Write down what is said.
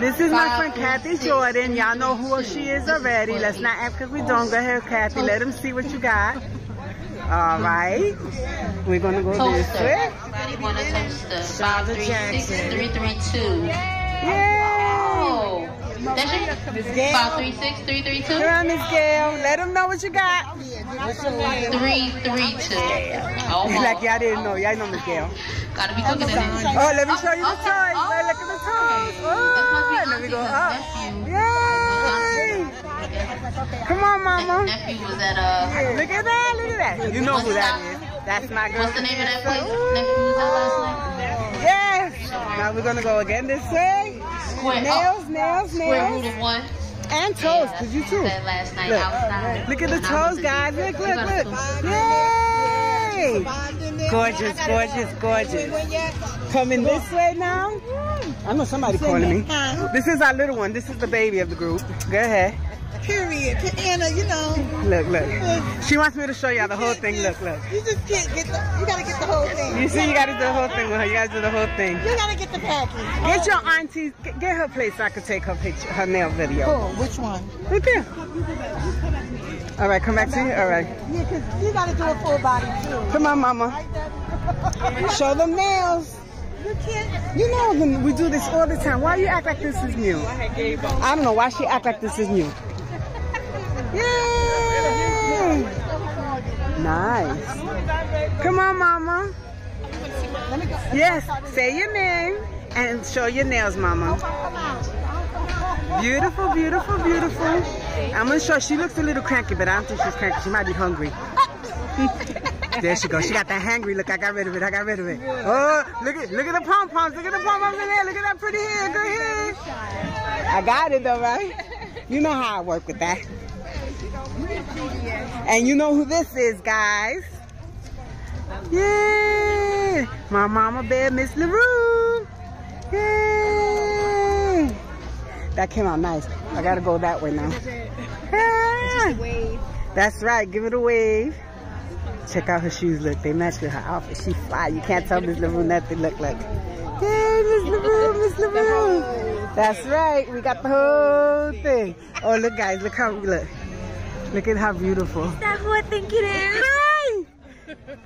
This is my friend Kathy Jordan. Y'all know who she is already. Let's not act because we don't. Go ahead, Kathy. Let them see what you got. All right. We're going to go this way. You want a toaster? Five three six three three two. Yay! Oh, that's your Miss Gail. five three six three three two. Come on, Miss Gail. Let them know what you got. Three three two. Oh like y'all didn't know. Y'all know Miss Gail. Gotta be cooking it. Oh, let me show you the Okay. toys. Look the toys. Come on, mama. Nephew was at uh. Look at that, look at that. You know who that is. That's my girl. What's the name of that place? Nephew was at last night. Yes. Now we're gonna go again this way. Square. Nails, oh, nails, Square root of one. And toes, Yeah, cause you too. Last night Look. outside. Look at the When I was toes, guys. Look, look, look. Yay! Gorgeous, gorgeous, gorgeous. Coming this way now. I know somebody calling me. This is our little one. This is the baby of the group. Go ahead. Period. Anna, you know, Look, look. She wants me to show y'all the whole thing. Look, look. you just can't get the, you gotta get the whole thing. You see, you gotta do the whole thing with her. You gotta do the whole thing. You gotta get the package. Get your auntie, get get her place so I can take her picture, her nail video. Oh, which one? Right there. All right, come back to you. All right. Yeah, cause you gotta do a full body too. Come on, mama. Show them nails. You can't. You know when we do this all the time. Why you act like this is new? I don't know why she act like this is new. Yay! Nice. Come on, mama. Yes, say your name and show your nails, mama. Beautiful, beautiful, beautiful. I'm gonna show. She looks a little cranky, but I don't think she's cranky. She might be hungry. there she goes. She got that hangry look. I got rid of it. I got rid of it. Oh, look at look at the pom poms. Look at the pom poms in there. Look at that pretty hair. Go ahead. I got it though, right? You know how I work with that. And you know who this is, guys. Yay! My mama bear, Miss LaRue. Yay! That came out nice. I gotta go that way now. That's right, give it a wave. Check out her shoes, look, they match with her outfit. She fly. You can't tell Miss LaRue nothing look like. Yay, Miss LaRue, Miss LaRue. That's right, we got the whole thing. Oh, look guys, look how, look. Look at how beautiful. Is that who I think it is? Hi!